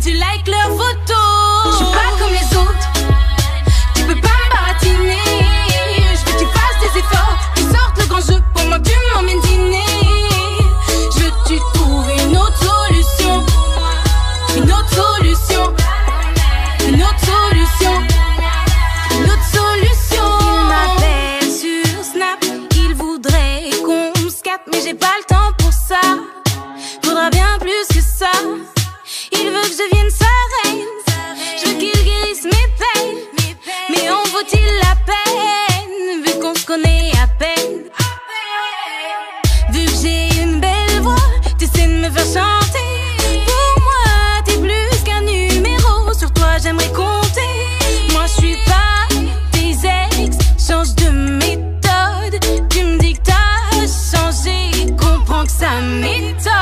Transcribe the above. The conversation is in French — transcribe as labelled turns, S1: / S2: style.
S1: tu likes leurs photos. Je suis pas comme les autres. Tu peux pas me baratiner. Je veux que tu fasses des efforts. Tu sortes le grand jeu pour moi, tu m'emmènes dîner. Je veux que tu trouves une autre solution. Une autre solution. Une autre solution. Une autre solution. Il m'appelle sur Snap. Il voudrait qu'on capte, mais j'ai pas le temps pour ça. Devienne sa reine. Je veux qu'il guérisse mes peines. Mais en vaut-il la peine Vu qu'on se connaît à peine? Vu que j'ai une belle voix, t'essaies de me faire chanter. Pour moi, t'es plus qu'un numéro. Sur toi, j'aimerais compter. Moi, je suis pas tes ex. Change de méthode. Tu me dis que t'as changé. Comprends que ça m'étonne.